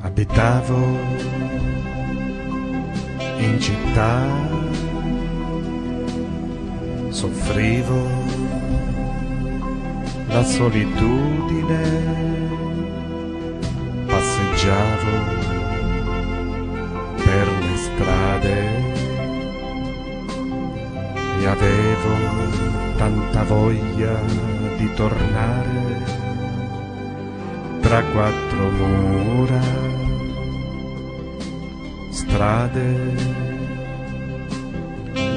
Abitavo in città, soffrivo la solitudine, passeggiavo avevo tanta voglia di tornare tra quattro mura, strade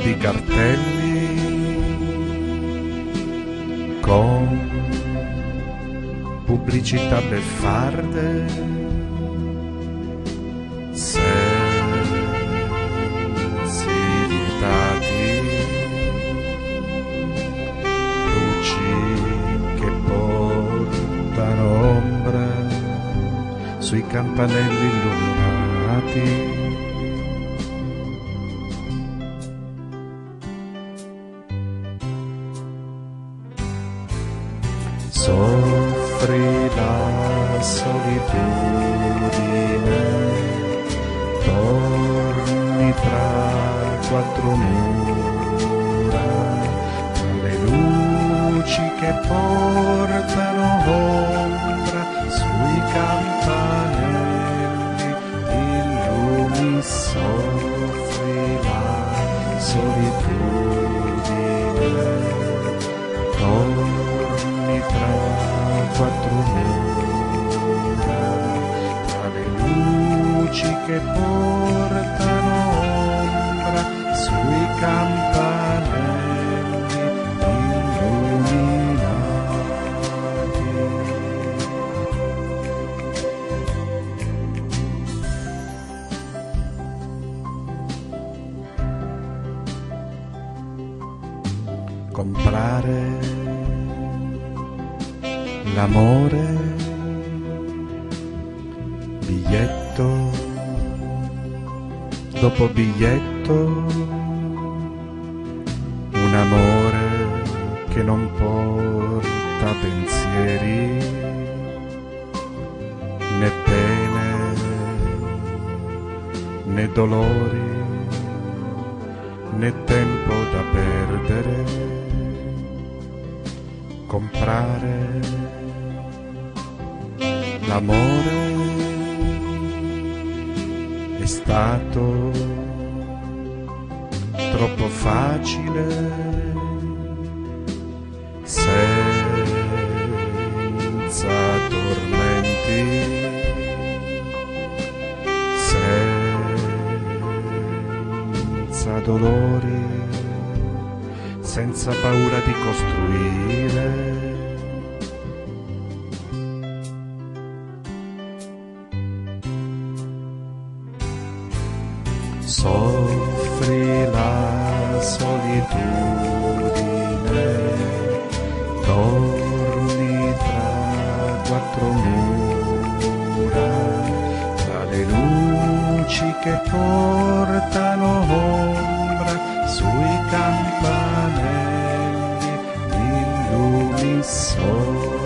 di cartelli con pubblicità beffarde, sui campanelli illuminati. Soffri la solitudine, torni tra quattro mura, le luci che portano ombra torni tra quattro mura, tra le luci che portano ombra sui campanelli comprare l'amore, biglietto dopo biglietto, un amore che non porta pensieri né pene né dolori né tempo da perdere comprare l'amore è stato troppo facile senza tormenti senza dolori senza paura di costruire. Soffri la solitudine, torni tra quattro mura, tra le luci che portano ombra sui campanelli, illumi soffri